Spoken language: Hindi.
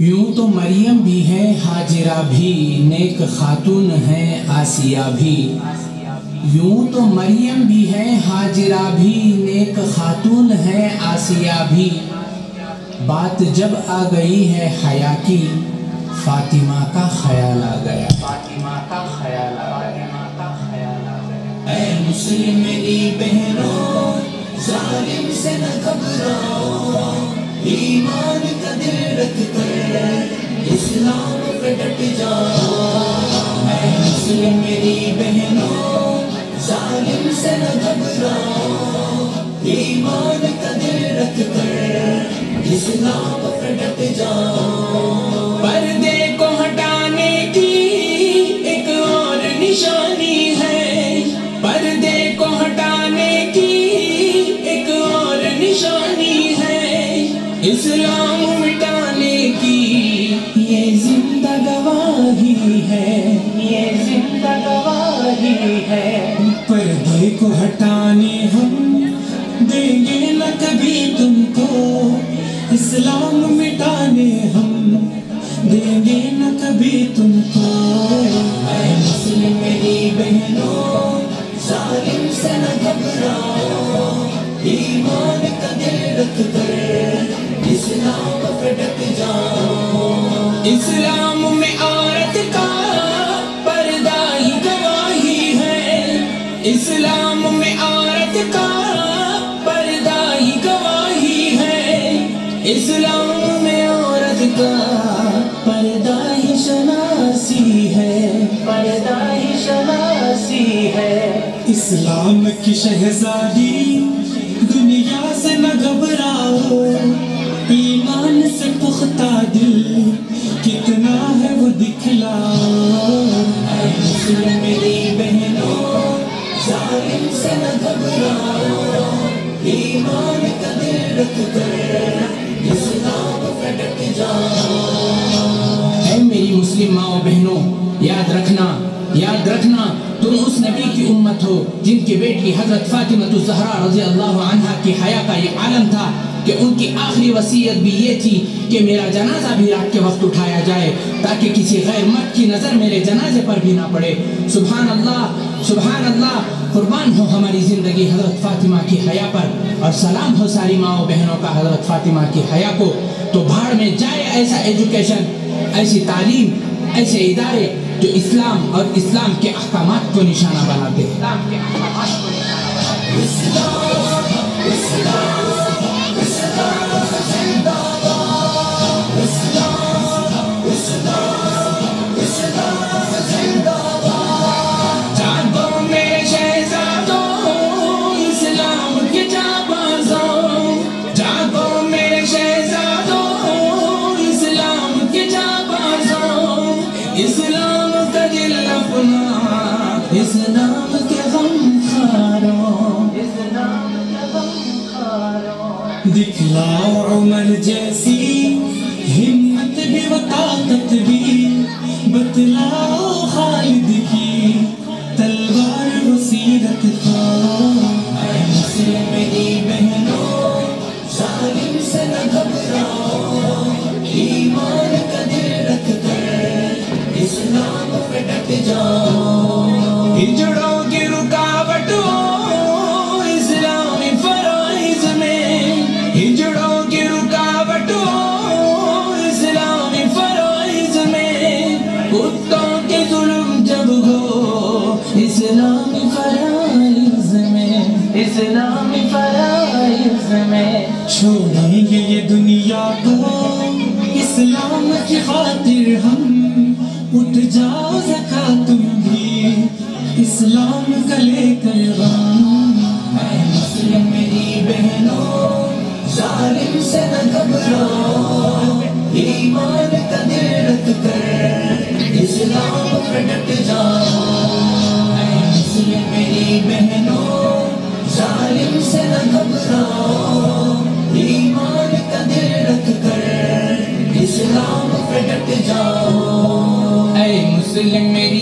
यूँ तो मरियम भी है, हाजिरा भी, नेक खातून है, आसिया भी। यूँ तो मरियम भी है, हाजिरा भी, नेक खातून है, आसिया भी। बात जब आ गई है हया की, फातिमा का ख्याल आ गया। फातिमा का ख्याल आ गया। ऐ मुस्लिम मेरी बहनों, जालिम से न घबराओ। ईमान का दिल रख कर इस्लाम पे डट जाओ। ऐ मुस्लिम मेरी बहनों, जालिम से न घबराओ। ईमान का दिल रख कर इस्लाम पे डट जाओ। न कभी तुमको इस्लाम मिटाने हम देंगे न कभी तुमको। मुस्लिम मेरी बहनों से न ईमान का इस्लाम जाओ। इस्लाम इस्लाम में औरत का पर्दा ही शनासी है। पर्दा ही शनासी है। इस्लाम की शहजादी दुनिया से न घबराओ। ईमान से पुख्ता दिल कितना है वो दिखलाओ। मेरी बहनों से न घबराओ। ईमान का दिल रख मुस्लिम माओ बहनों, याद रखना याद रखना, तुम उस नबी की उम्मत हो, जिनकी बेटी हज़रत फातिमा जहरा रज़ी अल्लाह की हया का ये आलम था कि उनकी आखिरी वसीयत भी ये थी कि मेरा जनाजा भी रात के वक्त उठाया जाए, ताकि किसी गैर मर्द की नज़र मेरे जनाजे पर भी ना पड़े। सुबह अल्लाह सुबहान अल्लाह कुर्बान हो हमारी ज़िंदगी हज़रत फातिमा की हया पर, और सलाम हो सारी माओ बहनों का हज़रत फातिमा की हया को। तो भाड़ में जाए ऐसा एजुकेशन, ऐसी तालीम ऐसे इदारे जो इस्लाम और इस्लाम के अहकाम को निशाना बनाते हैं खारों। इस्लाम के गम खारों। दिखलाओ उमर जैसी हिम्मत भी बता भी। बतलाओ इस्लामी फराइज में छोड़ेंगे ये दुनिया को इस्लाम की खातिर हम उठ जाओ जका तुम भी। इस्लाम का लेकर मुस्लिम मेरी बहनों से न घबराओ। ईमान का दिल कर इस्लाम पे डट जाओ। दिल रख कर इस्लाम पे जाओ। ऐ मुस्लिम मेरी